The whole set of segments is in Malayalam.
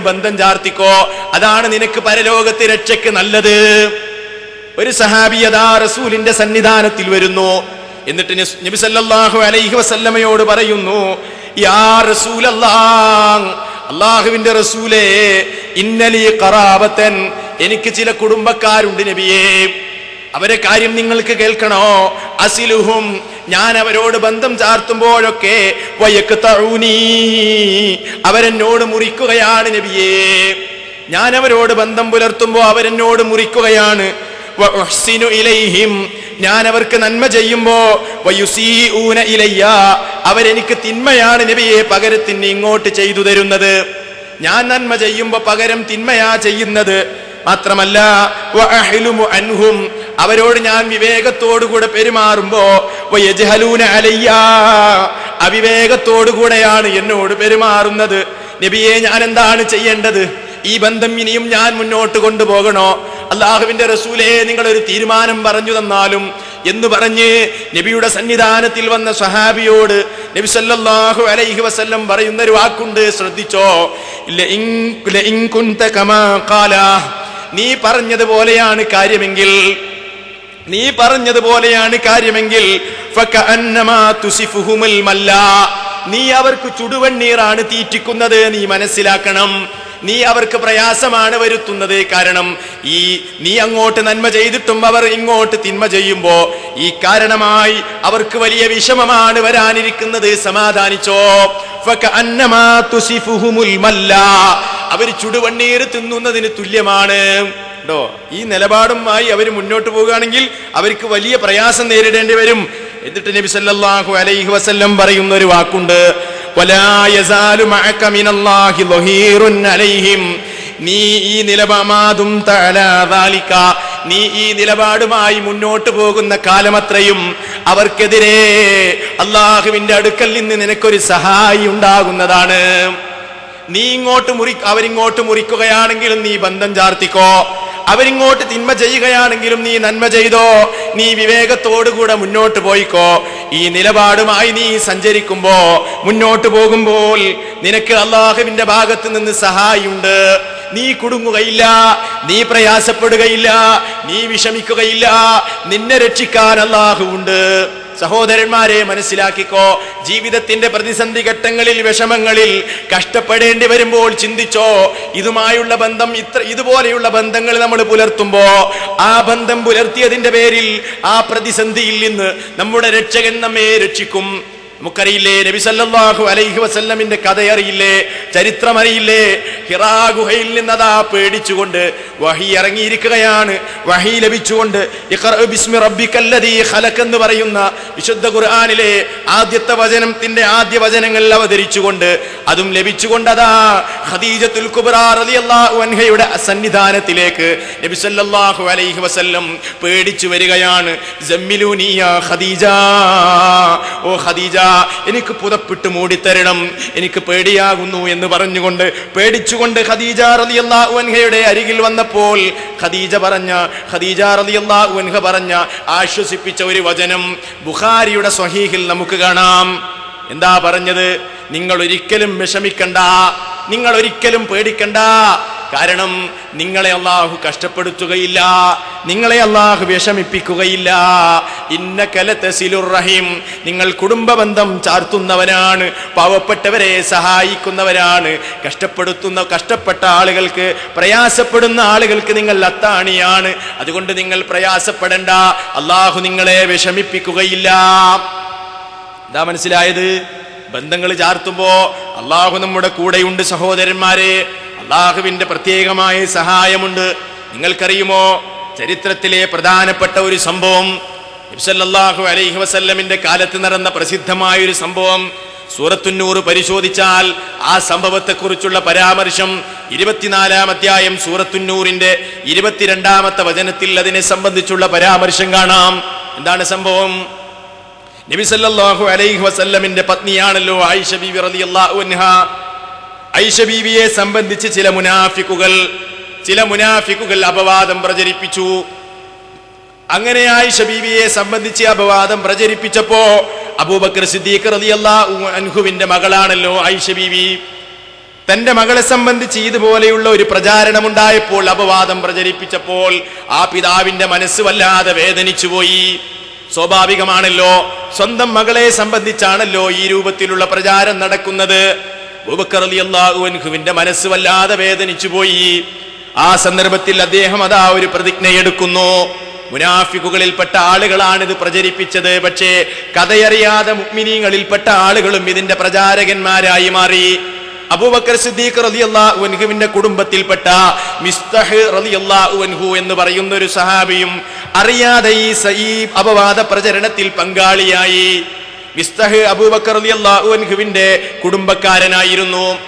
ബന്ധം ചാർത്തിക്കോ. അതാണ് നിനക്ക് പരലോകത്തെ രക്ഷയ്ക്ക് നല്ലത്. ഒരു സഹാബിയതാ റസൂലിന്റെ സന്നിധാനത്തിൽ വരുന്നു. എന്നിട്ട് നബി സല്ലല്ലാഹു അലൈഹി വസല്ലമയോട് പറയുന്നു യാ അള്ളാഹുവിന്റെ റസൂലേ ഇന്നലി കറാവത്തൻ എനിക്ക് ചില കുടുംബക്കാരുണ്ട് നബിയേ. അവരെ കാര്യം നിങ്ങൾക്ക് കേൾക്കണോ? അസിലുഹും ഞാൻ അവരോട് ബന്ധം ചാർത്തുമ്പോഴൊക്കെ വയക്ക് തഴൂനീ അവരെന്നോട് മുറിക്കുകയാണ് നബിയേ. ഞാൻ അവരോട് ബന്ധം പുലർത്തുമ്പോൾ അവരെന്നോട് മുറിക്കുകയാണ്. ഇലൈഹിം ഞാൻ അവർക്ക് നന്മ ചെയ്യുമ്പോ വയുസീഊന അവരെനിക്ക് തിന്മയാണ് നബിയെ പകരത്തിന് ഇങ്ങോട്ട് ചെയ്തു തരുന്നത്. ഞാൻ നന്മ ചെയ്യുമ്പോ പകരം തിന്മയാ ചെയ്യുന്നത്. മാത്രമല്ല അൻഹും അവരോട് ഞാൻ വിവേകത്തോടുകൂടെ പെരുമാറുമ്പോ യജ്ഹലൂന അലയ്യ. അവിവേകത്തോടുകൂടെയാണ് എന്നോട് പെരുമാറുന്നത്. നബിയെ ഞാൻ എന്താണ് ചെയ്യേണ്ടത്? ഈ ബന്ധം ഇനിയും ഞാൻ മുന്നോട്ട് കൊണ്ടുപോകണോ? അള്ളാഹുവിന്റെ റസൂലേ നിങ്ങൾ ഒരു തീരുമാനം പറഞ്ഞു തന്നാലും എന്ന് പറഞ്ഞ് നബിയുടെ സന്നിധാനത്തിൽ വന്ന സഹാബിയോട് നബി സല്ലല്ലാഹു അലൈഹി വസല്ലം പറയുന്ന ഒരു വാക്കുണ്ട് ശ്രദ്ധിച്ചോ. നീ പറഞ്ഞതുപോലെയാണ് കാര്യമെങ്കിൽ നീ പറഞ്ഞതുപോലെയാണ് കാര്യമെങ്കിൽ നീ അവർക്ക് ചുടുവണ്ണീറാണ് തീറ്റിക്കുന്നത് നീ മനസ്സിലാക്കണം. നീ അവർക്ക് പ്രയാസമാണ് വരുത്തുന്നത് കാരണം ഈ നീ അങ്ങോട്ട് നന്മ ചെയ്തിട്ടും അവർ ഇങ്ങോട്ട് തിന്മ ചെയ്യുമ്പോ ഈ കാരണമായി അവർക്ക് വലിയ വിഷമമാണ് വരാനിരിക്കുന്നത്. സമാധാനിച്ചോ. അവർ ചുടുവണ്ണീർ തിന്നുന്നതിന് തുല്യമാണ്. ണ്ടോ ഈ നിലപാടുമായി അവർ മുന്നോട്ട് പോവുകയാണെങ്കിൽ അവർക്ക് വലിയ പ്രയാസം നേരിടേണ്ടി വരും. എന്നിട്ട് നബി സല്ലല്ലാഹു അലൈഹി വസല്ലം പറയുന്ന ഒരു വാക്കുണ്ട് നീ ഈ നിലപാമാതും നീ ഈ നിലപാടുമായി മുന്നോട്ട് പോകുന്ന കാലമത്രയും അവർക്കെതിരെ അള്ളാഹുവിന്റെ അടുക്കൽ നിന്ന് നിനക്കൊരു സഹായി ഉണ്ടാകുന്നതാണ്. നീ ഇങ്ങോട്ട് മുറി അവരിങ്ങോട്ട് മുറിക്കുകയാണെങ്കിലും നീ ബന്ധം ചാർത്തിക്കോ. അവരിങ്ങോട്ട് തിന്മ ചെയ്യുകയാണെങ്കിലും നീ നന്മ ചെയ്തോ നീ വിവേകത്തോടുകൂടെ മുന്നോട്ട് പോയിക്കോ. ഈ നിലപാടുമായി നീ സഞ്ചരിക്കുമ്പോ മുന്നോട്ട് പോകുമ്പോൾ നിനക്ക് അള്ളാഹുവിന്റെ ഭാഗത്ത് നിന്ന് സഹായിയുണ്ട്. നീ കുടുങ്ങുകയില്ല നീ പ്രയാസപ്പെടുകയില്ല നീ വിഷമിക്കുകയില്ല നിന്നെ രക്ഷിക്കാൻ അള്ളാഹുവുണ്ട്. സഹോദരന്മാരെ മനസ്സിലാക്കിക്കോ ജീവിതത്തിന്റെ പ്രതിസന്ധി ഘട്ടങ്ങളിൽ വിഷമങ്ങളിൽ കഷ്ടപ്പെടേണ്ടി വരുമ്പോൾ ചിന്തിച്ചോ ഇതുമായുള്ള ബന്ധം ഇത്ര ഇതുപോലെയുള്ള ബന്ധങ്ങൾ നമ്മൾ പുലർത്തുമ്പോ ആ ബന്ധം പുലർത്തിയതിന്റെ പേരിൽ ആ പ്രതിസന്ധിയിൽ നിന്ന് നമ്മുടെ രക്ഷകൻ നമ്മെ രക്ഷിക്കും. നമുക്കറിയില്ലേ നബി സല്ലല്ലാഹു അലൈഹി വസല്ലമിന്റെ കഥയറിയില്ലേ ചരിത്രം അറിയില്ലേ ഹിറാ ഗുഹയിൽ നിന്നതാ പേടിച്ചുകൊണ്ട് വഹി ഇറങ്ങിയിരിക്കുകയാണ്. വഹി ലഭിച്ചുകൊണ്ട് എന്ന് പറയുന്ന വിശുദ്ധ ഖുർആാനിലെ ആദ്യത്തെ വചനത്തിന്റെ ആദ്യ വചനങ്ങൾ അവതരിച്ചുകൊണ്ട് അതും ലഭിച്ചുകൊണ്ടതാ ഖദീജത്തുൽ കുബ്ര റളിയല്ലാഹു അൻഹയുടെ സന്നിധാനത്തിലേക്ക് നബി സല്ലല്ലാഹു അലൈഹി വസല്ലം പേടിച്ചു വരികയാണ്. ഖദീജ ഓ ഖദീജ എനിക്ക് പുതപ്പിട്ട് മൂടിത്തരണം. എനിക്ക് പേടിയാകുന്നു എന്ന് പറഞ്ഞുകൊണ്ട് പേടിച്ചുകൊണ്ട് ഖദീജ റളിയല്ലാഹു അൻഹയുടെ അരികിൽ വന്നപ്പോൾ ഖദീജ പറഞ്ഞ ഖദീജ റളിയല്ലാഹു അൻഹ പറഞ്ഞ ആശ്വസിപ്പിച്ച ഒരു വചനം ബുഖാരിയുടെ സ്വഹീഹിൽ നമുക്ക് കാണാം. എന്താ പറഞ്ഞത്? നിങ്ങൾ ഒരിക്കലും വിഷമിക്കണ്ട. നിങ്ങൾ ഒരിക്കലും പേടിക്കണ്ട. കാരണം നിങ്ങളെ അള്ളാഹു കഷ്ടപ്പെടുത്തുകയില്ല നിങ്ങളെ അള്ളാഹു വിഷമിപ്പിക്കുകയില്ല. ഇന്ന കലത്തസിലുർ റഹീം നിങ്ങൾ കുടുംബ ബന്ധം ചാർത്തുന്നവനാണ് പാവപ്പെട്ടവരെ സഹായിക്കുന്നവരാണ്. കഷ്ടപ്പെടുത്തുന്ന കഷ്ടപ്പെട്ട ആളുകൾക്ക് പ്രയാസപ്പെടുന്ന ആളുകൾക്ക് നിങ്ങൾ അത്താണിയാണ്. അതുകൊണ്ട് നിങ്ങൾ പ്രയാസപ്പെടേണ്ട അള്ളാഹു നിങ്ങളെ വിഷമിപ്പിക്കുകയില്ല. എന്താ മനസ്സിലായത്? ബന്ധങ്ങൾ ചാർത്തുമ്പോ അള്ളാഹു നമ്മുടെ കൂടെയുണ്ട് സഹോദരന്മാരെ. അള്ളാഹുവിന്റെ പ്രത്യേകമായ സഹായമുണ്ട്. നിങ്ങൾക്കറിയുമോ? ചരിത്രത്തിലെ പ്രധാനപ്പെട്ട ഒരു സംഭവം നബ്സല്ലാഹു അലൈഹി വസല്ലമിന്റെ കാലത്ത് നടന്ന പ്രസിദ്ധമായ ഒരു സംഭവം. സൂറത്തുന്നൂർ പരിശോധിച്ചാൽ ആ സംഭവത്തെക്കുറിച്ചുള്ള പരാമർശം ഇരുപത്തിനാലാം അധ്യായം സൂറത്തുന്നൂറിന്റെ ഇരുപത്തിരണ്ടാമത്തെ വചനത്തിൽ അതിനെ സംബന്ധിച്ചുള്ള പരാമർശം കാണാം. എന്താണ് സംഭവം? നബിസല്ലാഹു അലൈഹി വസല്ലമിന്റെ പത്നിയാണല്ലോ ആയിഷ റളിയല്ലാഹു അൻഹ. ഐഷ ബീവിയെ സംബന്ധിച്ച് ചില മുനാഫിക്കുകൾ ചില മുനാഫിക്കുകൾ അപവാദം പ്രചരിപ്പിച്ചു. അങ്ങനെ ആയിഷ ബീവിയെ സംബന്ധിച്ച് അപവാദം പ്രചരിപ്പിച്ചപ്പോ അബൂബക്കർ സിദ്ദീഖ് റളിയല്ലാഹു അൻഹുവിന്റെ മകളാണല്ലോ ആയിഷ ബീവി. തന്റെ മകളെ സംബന്ധിച്ച് ഇതുപോലെയുള്ള ഒരു പ്രചാരണം ഉണ്ടായപ്പോൾ അപവാദം പ്രചരിപ്പിച്ചപ്പോൾ ആ പിതാവിന്റെ മനസ്സ് വല്ലാതെ വേദനിച്ചുപോയി സ്വാഭാവികമാണല്ലോ സ്വന്തം മകളെ സംബന്ധിച്ചാണല്ലോ ഈ രൂപത്തിലുള്ള പ്രചാരം നടക്കുന്നത്. അൻഹുവിന്റെ മനസ്സ് വല്ലാതെ വേദനിച്ചു പോയി ആ സന്ദർഭത്തിൽ അദ്ദേഹം അതാ ഒരു പ്രതിജ്ഞയെടുക്കുന്നു. മുനാഫിക്കുകളിൽപ്പെട്ട ആളുകളാണ് ഇത് പ്രചരിപ്പിച്ചത്. പക്ഷേ കഥയറിയാതെ മുഗ്മിനീങ്ങളിൽപ്പെട്ട ആളുകളും ഇതിന്റെ പ്രചാരകന്മാരായി മാറി. അബൂബക്കർ സിദ്ദീഖ് റളിയല്ലാഹു അൻഹുവിന്റെ കുടുംബത്തിൽപ്പെട്ട മിസ്തഹ് റളിയല്ലാഹു അൻഹു എന്ന് പറയുന്ന ഒരു സഹാബിയും അറിയാതെ ഈ സയീബ് അപവാദ പ്രചരണത്തിൽ പങ്കാളിയായി. മിസ്തഹ് അബൂബക്കർ അൻഹുവിന്റെ കുടുംബക്കാരനായിരുന്നു.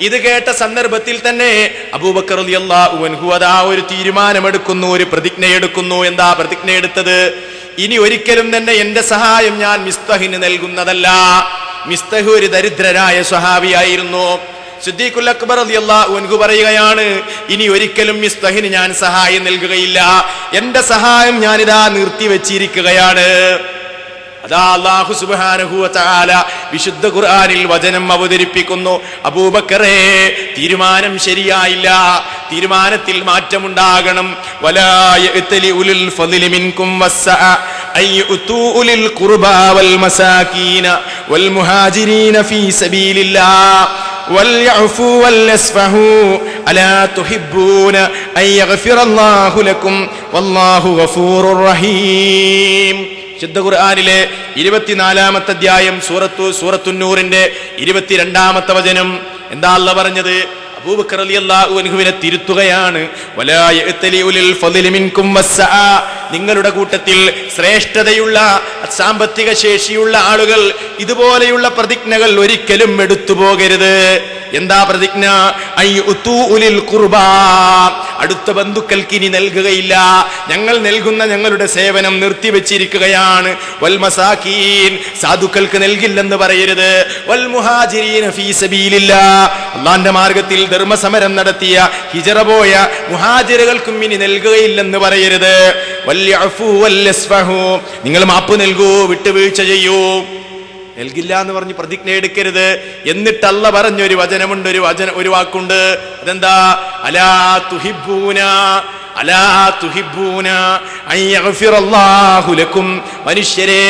ഇത് കേട്ട സന്ദർഭത്തിൽ തന്നെ അബൂബക്കർ അൻഹു അതാ ഒരു തീരുമാനമെടുക്കുന്നു ഒരു പ്രതിജ്ഞയെടുക്കുന്നു. എന്താ പ്രതിജ്ഞ എടുത്തത് ഇനി ഒരിക്കലും തന്നെ എന്റെ സഹായം ഞാൻ മിസ്തഹിന് നൽകുന്നതല്ല. മിസ്തഹ് ഒരു ദരിദ്രരായ സ്വഹാബിയായിരുന്നു സിദ്ദീഖുൽ അക്ബർ അൻഹു പറയുകയാണ് ഇനി ഒരിക്കലും മിസ്തഹിന് ഞാൻ സഹായം നൽകുകയില്ല. എന്റെ സഹായം ഞാനിതാ നിർത്തിവെച്ചിരിക്കുകയാണ്. അതാ അല്ലാഹു സുബ്ഹാനഹു വതആല വിശുദ്ധ ഖുർആനിൽ വചനം അവതരിപ്പിക്കുന്നു അബൂബക്കറേ തീരുമാനം ശരിയായില്ല തീരുമാനത്തിൽ മാറ്റമുണ്ടാകണം വലാ യഅ്തലി ഉലുൽ ഫദ്ലി മിൻകും വസ്സഅ അൻ യുഅ്തു ഉലിൽ ഖുർബാ വൽ മസാകീന വൽ മുഹാജിരീന ഫീ സബീലില്ലാഹ് وليعفوا وليصفحوا ألا تحبون أن يغفر الله لكم والله غفور رحيم ശുദ്ധ ഖുർആാനിലെ ഇരുപത്തിനാലാമത്തെ അധ്യായം സൂറത്തു സൂറത്തുന്നൂറിന്റെ ഇരുപത്തിരണ്ടാമത്തെ വചനം. എന്താ അല്ല പറഞ്ഞത്? അബൂബക്കർ റളിയല്ലാഹു അൻഹുവിനെ തിരുത്തുകയാണ്. നിങ്ങളുടെ കൂട്ടത്തിൽ ശ്രേഷ്ഠതയുള്ള സാമ്പത്തിക ശേഷിയുള്ള ആളുകൾ ഇതുപോലെയുള്ള പ്രതിജ്ഞകൾ ഒരിക്കലും എടുത്തു പോകരുത്. എന്താ പ്രതിജ്ഞ? ഉലിൽ കുർബ. അടുത്ത ബന്ധുക്കൾക്ക് ഇനി നൽകുകയില്ല. ഞങ്ങൾ നൽകുന്ന ഞങ്ങളുടെ സേവനം നിർത്തിവെച്ചിരിക്കുകയാണ്. വൽ സാധുക്കൾക്ക് നൽകില്ലെന്ന് പറയരുത്. വൽ ഫീ അള്ളാന്റെ മാർഗത്തിൽ ധർമ്മസമരം നടത്തിയ ഹിജറ പോയ മുഹാജിറുകൾക്കും ഇനി നൽകുകയില്ലെന്ന് പറയരുത്. നിങ്ങൾ മാപ്പ് നൽകൂ വിട്ടുവീഴ്ച ചെയ്യൂ. നൽകില്ല എന്ന് പറഞ്ഞ് പ്രതിജ്ഞ എടുക്കരുത്. എന്നിട്ടല്ല പറഞ്ഞൊരു വചനമുണ്ട് ഒരു വചന ഒരു വാക്കുണ്ട്. അതെന്താ? അലാ തുഹിബൂന മനുഷ്യരെ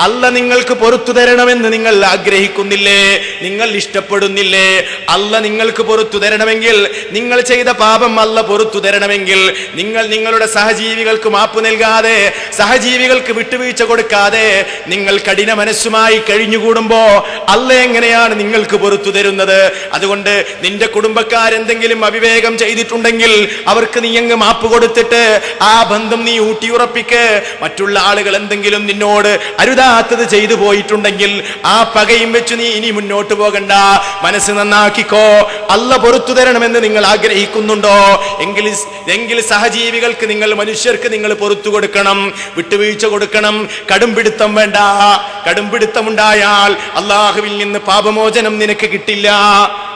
അല്ല നിങ്ങൾക്ക് പൊറത്തു തരണമെന്ന് നിങ്ങൾ ആഗ്രഹിക്കുന്നില്ലേ? നിങ്ങൾ ഇഷ്ടപ്പെടുന്നില്ലേ? അല്ല നിങ്ങൾക്ക് പൊറത്തു തരണമെങ്കിൽ നിങ്ങൾ ചെയ്ത പാപം അല്ല പൊറത്തു തരണമെങ്കിൽ നിങ്ങൾ നിങ്ങളുടെ സഹജീവികൾക്ക് മാപ്പ് നൽകാതെ സഹജീവികൾക്ക് വിട്ടുവീഴ്ച കൊടുക്കാതെ നിങ്ങൾ കഠിന മനസ്സുമായി കഴിഞ്ഞുകൂടുമ്പോ അല്ല എങ്ങനെയാണ് നിങ്ങൾക്ക് പൊറത്തു തരുന്നത്? അതുകൊണ്ട് നിന്റെ കുടുംബക്കാരെന്തെങ്കിലും അവിവേകം ചെയ്തിട്ടുണ്ടെങ്കിൽ അവർക്ക് നീ അങ്ങ് മാപ്പ് കൊടുത്തിട്ട് ആ ബന്ധം നീ ഊട്ടിയുറപ്പിക്ക്. മറ്റുള്ള ആളുകൾ എന്തെങ്കിലും നിന്നോട് അരുതാത്തത് ചെയ്തു പോയിട്ടുണ്ടെങ്കിൽ ആ പകയും വെച്ച് നീ ഇനി മുന്നോട്ട് പോകണ്ട. മനസ്സ് നന്നാക്കിക്കോ. അല്ല പൊറത്തു തരണമെന്ന് നിങ്ങൾ ആഗ്രഹിക്കുന്നുണ്ടോ? എങ്കിൽ എങ്കിൽ സഹജീവികൾക്ക് നിങ്ങൾ മനുഷ്യർക്ക് നിങ്ങൾ പൊറത്തു കൊടുക്കണം. വിട്ടുവീഴ്ച കൊടുക്കണം. കടുംപിടുത്തം വേണ്ട. കടുംപിടുത്തമുണ്ടായാൽ അള്ളാഹുവിൽ നിന്ന് പാപമോചനം നിനക്ക് കിട്ടില്ല.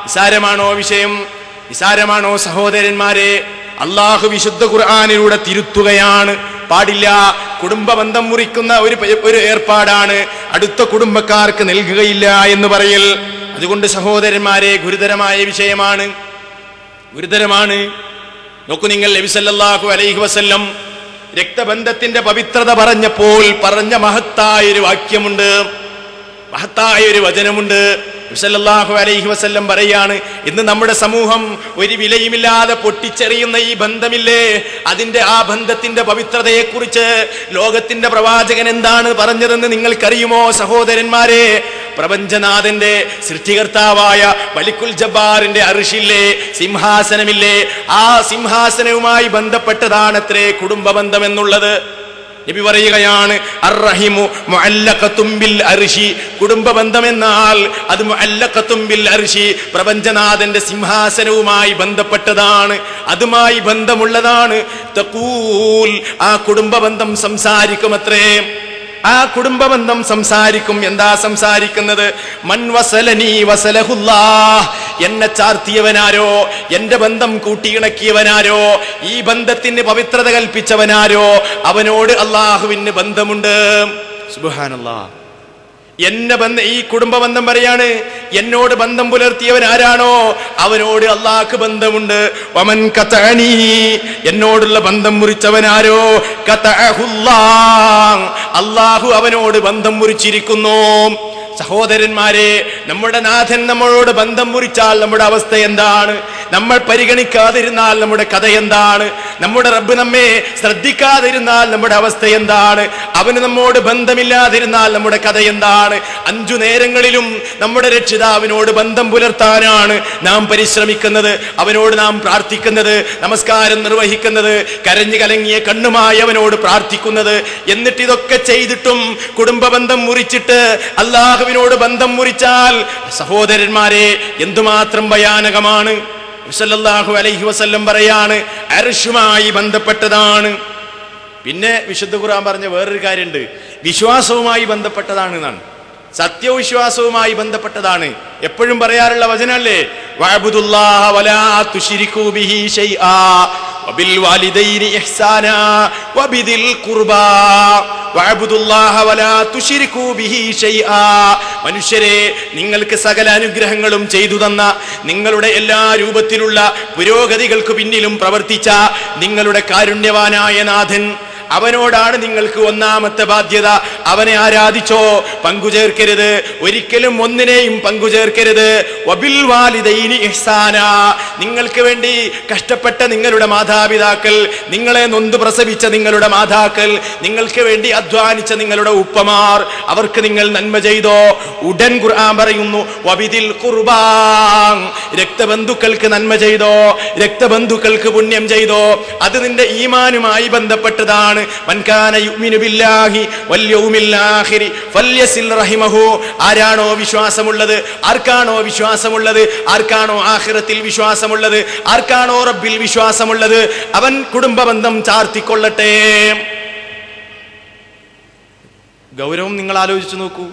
നിസാരമാണോ വിഷയം? നിസാരമാണോ സഹോദരന്മാരെ? അള്ളാഹു വിശുദ്ധ ഖുർആാനിലൂടെ തിരുത്തുകയാണ്. പാടില്ല കുടുംബ ബന്ധം മുറിക്കുന്ന ഒരു ഒരു ഏർപ്പാടാണ്. അടുത്ത കുടുംബക്കാർക്ക് നൽകുകയില്ല എന്ന് പറയൽ. അതുകൊണ്ട് സഹോദരന്മാരെ ഗുരുതരമായ വിഷയമാണ്. ഗുരുതരമാണ്. നോക്കൂ നിങ്ങൾ നബി സല്ലല്ലാഹു അലൈഹി വസല്ലം രക്തബന്ധത്തിന്റെ പവിത്രത പറഞ്ഞപ്പോൾ പറഞ്ഞ മഹത്തായ ഒരു വാക്യമുണ്ട്. മഹത്തായ ഒരു വചനമുണ്ട്. സല്ലല്ലാഹു അലൈഹി വസ്ല്ലം പറയാണ് ഇന്ന് നമ്മുടെ സമൂഹം ഒരു വിലയുമില്ലാതെ പൊട്ടിച്ചെറിയുന്ന ഈ ബന്ധമില്ലേ? അതിന്റെ ആ ബന്ധത്തിന്റെ പവിത്രതയെക്കുറിച്ച് ലോകത്തിന്റെ പ്രവാചകൻ എന്താണ് പറഞ്ഞതെന്ന് നിങ്ങൾക്കറിയുമോ സഹോദരന്മാരെ? പ്രപഞ്ചനാഥന്റെ സൃഷ്ടികർത്താവായ വലിക്കുൽ ജബ്ബാറിന്റെ അറിഷില്ലേ സിംഹാസനമില്ലേ? ആ സിംഹാസനവുമായി ബന്ധപ്പെട്ടതാണത്രേ കുടുംബ ബന്ധം എന്നുള്ളത് നബി പറയുകയാണ് അർറഹിമു മുഅല്ലഖത്തും ബിൽ അർശി. കുടുംബ അത് അല്ലക്കത്തുമ്പിൽ അർശി പ്രപഞ്ചനാഥന്റെ സിംഹാസനവുമായി ബന്ധപ്പെട്ടതാണ്. അതുമായി ബന്ധമുള്ളതാണ്. തഖൂൽ ആ കുടുംബ ബന്ധം സംസാരിക്കുമത്രേ. ആ കുടുംബ ബന്ധം സംസാരിക്കും. എന്താ സംസാരിക്കുന്നത്? മൻ വസലനീ വസലഹുല്ലാ എന്നെ ചാർത്തിയവനാരോ? എന്റെ ബന്ധം കൂട്ടിയിണക്കിയവനാരോ? ഈ ബന്ധത്തിന് പവിത്രത കൽപ്പിച്ചവനാരോ? അവനോട് അള്ളാഹുവിന് ബന്ധമുണ്ട്. സുബാനല്ലാ എന്നെ ബന്ധ ഈ കുടുംബ ബന്ധം പറയാണ്. എന്നോട് ബന്ധം പുലർത്തിയവൻ ആരാണോ? അവനോട് അള്ളാഹ്ക്ക് ബന്ധമുണ്ട്. വമൻ കതഅനി. എന്നോടുള്ള ബന്ധം മുറിച്ചവൻ ആരോ? കതഅഹുല്ലാഹ് അള്ളാഹു അവനോട് ബന്ധം മുറിച്ചിരിക്കുന്നു. സഹോദരന്മാരെ നമ്മുടെ നാഥൻ നമ്മളോട് ബന്ധം മുറിച്ചാൽ നമ്മുടെ അവസ്ഥ എന്താണ്? നമ്മൾ പരിഗണിക്കാതിരുന്നാൽ നമ്മുടെ കഥ എന്താണ്? നമ്മുടെ റബ്ബ് നമ്മെ ശ്രദ്ധിക്കാതിരുന്നാൽ നമ്മുടെ അവസ്ഥ എന്താണ്? അവന് നമ്മോട് ബന്ധമില്ലാതിരുന്നാൽ നമ്മുടെ കഥ എന്താണ്? അഞ്ചു നേരങ്ങളിലും നമ്മുടെ രക്ഷിതാവിനോട് ബന്ധം പുലർത്താനാണ് നാം പരിശ്രമിക്കുന്നത്. അവനോട് നാം പ്രാർത്ഥിക്കുന്നത് നമസ്കാരം നിർവഹിക്കുന്നത് കരഞ്ഞു കലങ്ങിയ കണ്ണുമായി അവനോട് പ്രാർത്ഥിക്കുന്നത്. എന്നിട്ട് ഇതൊക്കെ ചെയ്തിട്ടും കുടുംബ ബന്ധം മുറിച്ചിട്ട് അള്ളാഹുവിനോട് ബന്ധം മുറിച്ചാൽ സഹോദരന്മാരെ എന്തുമാത്രം ഭയാനകമാണ്. സല്ലല്ലാഹു അലൈഹി വസല്ലം പറയാണ് അർഷുമായി ബന്ധപ്പെട്ടതാണ്. പിന്നെ വിശുദ്ധ ഖുർആൻ പറഞ്ഞ വേറൊരു കാര്യമുണ്ട് വിശ്വാസവുമായി ബന്ധപ്പെട്ടതാണ് എന്നാണ്. സത്യവിശ്വാസവുമായി ബന്ധപ്പെട്ടതാണ്. എപ്പോഴും പറയാറുള്ള വചനല്ലേ മനുഷ്യരെ നിങ്ങൾക്ക് സകല അനുഗ്രഹങ്ങളും ചെയ്തു തന്ന നിങ്ങളുടെ എല്ലാ രൂപത്തിലുള്ള പുരോഗതികൾക്ക് പിന്നിലും പ്രവർത്തിച്ച നിങ്ങളുടെ കാരുണ്യവാനായ നാഥൻ അവനോടാണ് നിങ്ങൾക്ക് ഒന്നാമത്തെ ബാധ്യത. അവനെ ആരാധിച്ചോ? പങ്കുചേർക്കരുത്. ഒരിക്കലും ഒന്നിനെയും പങ്കുചേർക്കരുത്. നിങ്ങൾക്ക് വേണ്ടി കഷ്ടപ്പെട്ട നിങ്ങളുടെ മാതാപിതാക്കൾ നിങ്ങളെ നൊന്ത് പ്രസവിച്ച നിങ്ങളുടെ മാതാക്കൾ നിങ്ങൾക്ക് വേണ്ടി അധ്വാനിച്ച നിങ്ങളുടെ ഉപ്പമാർ അവർക്ക് നിങ്ങൾ നന്മ ചെയ്തോ? ഉടൻ ഖുർആൻ പറയുന്നു രക്തബന്ധുക്കൾക്ക് നന്മ ചെയ്തോ? രക്തബന്ധുക്കൾക്ക് പുണ്യം ചെയ്തോ? അത് നിന്റെ ഈമാനുമായി ബന്ധപ്പെട്ടതാണ്. ആരാണോ വിശ്വാസമുള്ളത്? ആർക്കാണോ വിശ്വാസമുള്ളത്? ആർക്കാണോ ആഹിറത്തിൽ വിശ്വാസമുള്ളത്? ആർക്കാണോ റബ്ബിൽ വിശ്വാസമുള്ളത്? അവൻ കുടുംബബന്ധം ചാർത്തിക്കൊള്ളട്ടെ. ഗൗരവം നിങ്ങൾ ആലോചിച്ചു നോക്കൂ.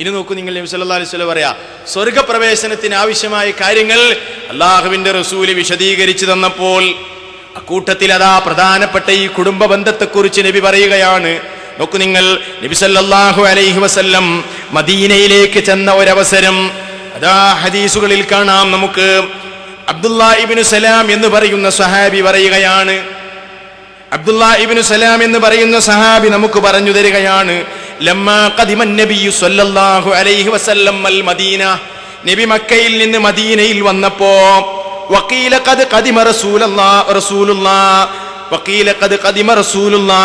ഇനി നോക്കൂ നിങ്ങൾ നബി അലൈഹി പറയാ സ്വർഗപ്രവേശനത്തിന് ആവശ്യമായ കാര്യങ്ങൾ അള്ളാഹുവിന്റെ റസൂൽ വിശദീകരിച്ചു തന്നപ്പോൾ അക്കൂട്ടത്തിൽ അതാ പ്രധാനപ്പെട്ട ഈ കുടുംബ ബന്ധത്തെക്കുറിച്ച് നബി പറയുകയാണ്. നോക്കൂ നിങ്ങൾ നബി സല്ലല്ലാഹു അലൈഹി വസല്ലം മദീനയിലേക്ക് ചെന്ന ഒരവസരം അതാ ഹദീസുകളിൽ കാണാം നമുക്ക് അബ്ദുല്ല ഇബിനു സലാം എന്ന് പറയുന്ന സഹാബി പറയുകയാണ്. അബ്ദുല്ല ഇബിനു സലാം എന്ന് പറയുന്ന സഹാബി നമുക്ക് പറഞ്ഞു തരികയാണ്. നബി മക്കയിൽ നിന്ന് മദീനയിൽ വന്നപ്പോ വക്കീല ഖദ് ഖദിമ റസൂലല്ലാ റസൂലുള്ളാ വക്കീല ഖദ് ഖദിമ റസൂലുള്ളാ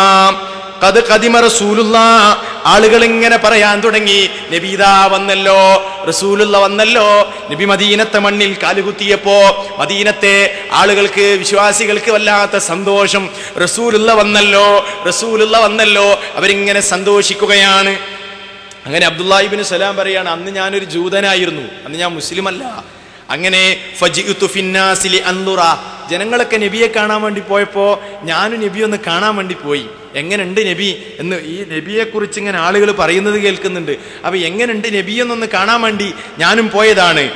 റസൂലുള്ളാ. ആളുകൾ ഇങ്ങനെ പറയാൻ തുടങ്ങി. നബീദാ വന്നല്ലോ റസൂലുള്ള വന്നല്ലോ. നബി മദീനത്തെ മണ്ണിൽ കാലുകുത്തിയപ്പോ മദീനത്തെ ആളുകൾക്ക് വിശ്വാസികൾക്ക് വല്ലാത്ത സന്തോഷം. റസൂലുള്ള വന്നല്ലോ റസൂലുള്ള വന്നല്ലോ. അവരിങ്ങനെ സന്തോഷിക്കുകയാണ്. അങ്ങനെ അബ്ദുല്ലാഹിബിന് സലാം പറയാണ് അന്ന് ഞാനൊരു ജൂതനായിരുന്നു. അന്ന് ഞാൻ മുസ്ലിം അല്ല അങ്ങനെ ഫജിഉതു ഫിന്നാസിലി അൻദുറ. ജനങ്ങളൊക്കെ നബിയെ കാണാൻ വേണ്ടി പോയപ്പോൾ ഞാനും നബി ഒന്ന് കാണാൻ വേണ്ടി പോയി. എങ്ങനെയുണ്ട് നബി? എന്ന് ഈ നബിയെ കുറിച്ച് ഇങ്ങനെ ആളുകൾ പറയുന്നത് കേൾക്കുന്നുണ്ട്. അപ്പൊ എങ്ങനെയുണ്ട് നബി എന്നൊന്ന് കാണാൻ വേണ്ടി ഞാനും പോയതാണ്.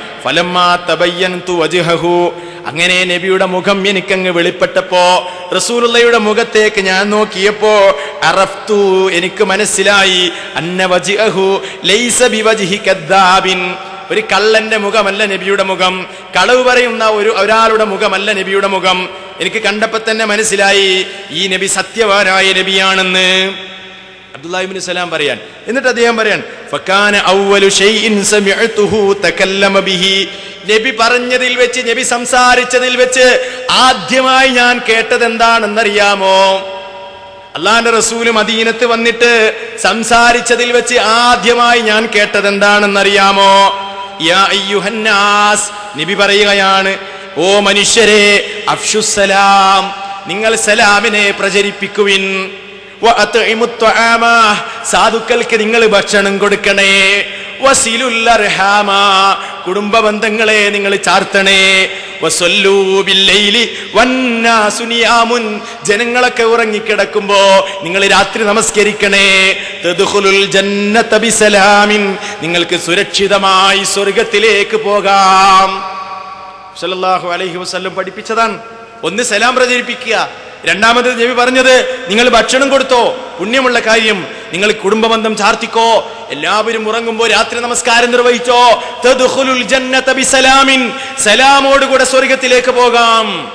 അങ്ങനെ നബിയുടെ മുഖം എനിക്കങ്ങ് വെളിപ്പെട്ടപ്പോ റസൂലുള്ളയുടെ മുഖത്തേക്ക് ഞാൻ നോക്കിയപ്പോ അറഫ്തു എനിക്ക് മനസ്സിലായി. അന്ന വജിഅഹു ലൈസ ബിവജിഹി കദ്ദാബിൻ ഒരു കള്ളന്റെ മുഖമല്ല നബിയുടെ മുഖം. കളവ് പറയുന്ന ഒരു ഒരാളുടെ മുഖമല്ല നബിയുടെ മുഖം. എനിക്ക് കണ്ടപ്പോ തന്നെ മനസ്സിലായി ഈ നബി സത്യവാനായ നബിയാണെന്ന്. അബ്ദുല്ലാഹിബിൻ സലാം പറയാൻ. എന്നിട്ട് അദ്ദേഹം പറയാൻ നബി പറഞ്ഞതിൽ വെച്ച് നബി സംസാരിച്ചതിൽ വെച്ച് ആദ്യമായി ഞാൻ കേട്ടത് എന്താണെന്നറിയാമോ? അള്ളാന്റെ റസൂൽ മദീനത്ത് വന്നിട്ട് സംസാരിച്ചതിൽ വെച്ച് ആദ്യമായി ഞാൻ കേട്ടത് എന്താണെന്നറിയാമോ? നബി പറയുകയാണ് ഓ മനുഷ്യരെ അഫ്ഷുസലാം നിങ്ങൾ സലാമിനെ പ്രചരിപ്പിക്കുവിൻ. സാധുക്കൾക്ക് നിങ്ങൾ ഭക്ഷണം കൊടുക്കണേ. കുടുംബ ബന്ധങ്ങളെ നിങ്ങൾ ചാർത്തണേ. ജനങ്ങളൊക്കെ ഉറങ്ങിക്കിടക്കുമ്പോ നിങ്ങൾ രാത്രി നമസ്കരിക്കണേ. നിങ്ങൾക്ക് സുരക്ഷിതമായി സ്വർഗത്തിലേക്ക് പോകാം. സല്ലല്ലാഹു അലൈഹി വസല്ലം പഠിപ്പിച്ചതാണ്. ഒന്ന് സലാം പ്രചരിപ്പിക്കുക. രണ്ടാമത് നബി പറഞ്ഞത് നിങ്ങൾ ഭക്ഷണം കൊടുത്തോ. പുണ്യമുള്ള കാര്യം. നിങ്ങൾ കുടുംബബന്ധം ചാർത്തിക്കോ. എല്ലാവരും ഉറങ്ങുമ്പോ രാത്രി നമസ്കാരം നിർവഹിച്ചോ. ബിസലാമിൻ. സലാമോടുകൂടെ സ്വർഗത്തിലേക്ക് പോകാം.